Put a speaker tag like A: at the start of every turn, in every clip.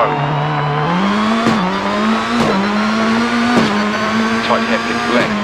A: Charlie. Tight hairpin left.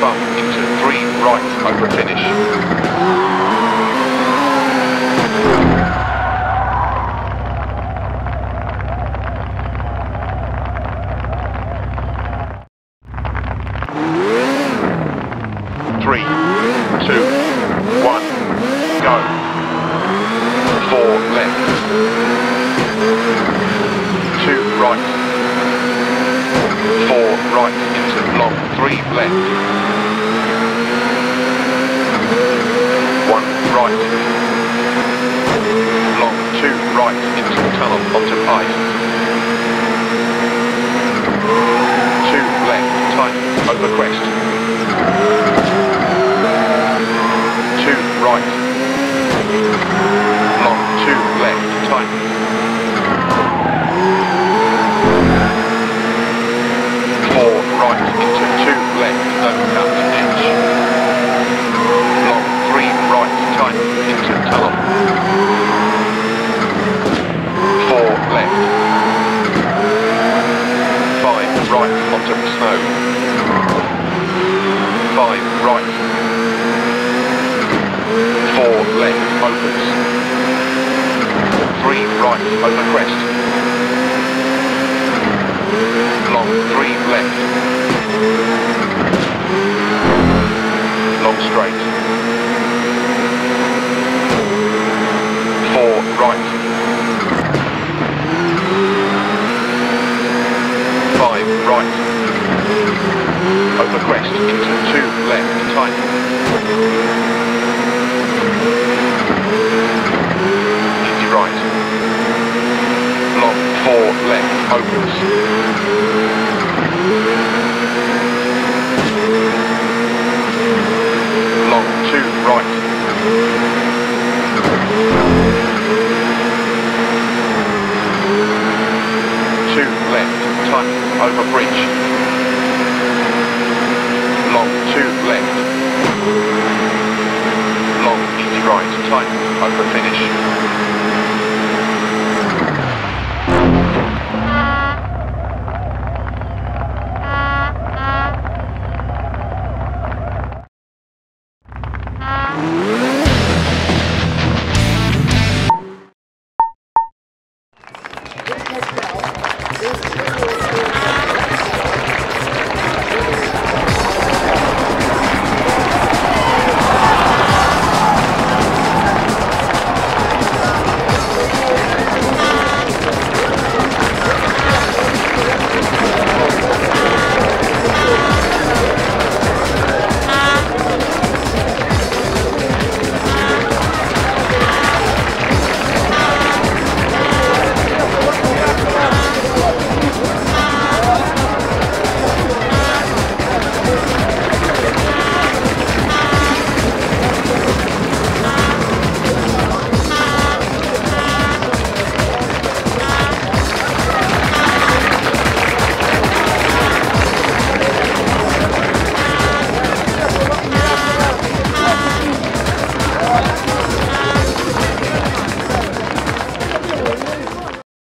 A: bump into three right over finish. Four left. Two right. Four right three left. One right. Long two right into the tunnel onto pipe. Two left, tight, over crest. Two right. Long two left, tight. Four right into Right.